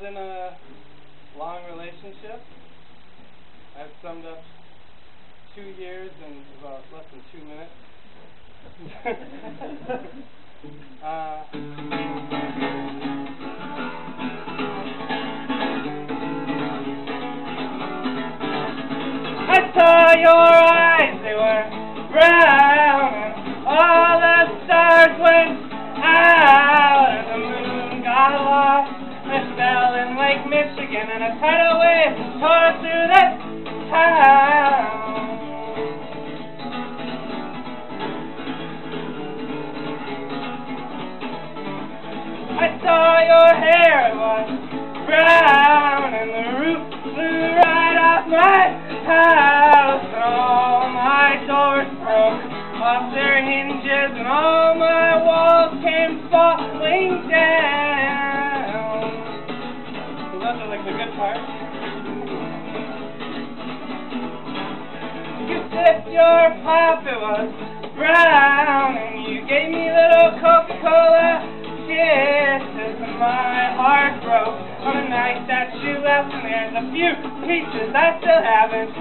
was in a long relationship. I've summed up two years in about less than two minutes. uh, I saw your eyes, they were bright. In Lake Michigan, and a tidal wave tore through the town. I saw your hair was brown, and the roof blew right off my house, and all my doors broke off their hinges, and all my like the good parts. You said your it was brown, and you gave me little Coca-Cola and my heart broke on the night that you left, and there's a few pieces I still haven't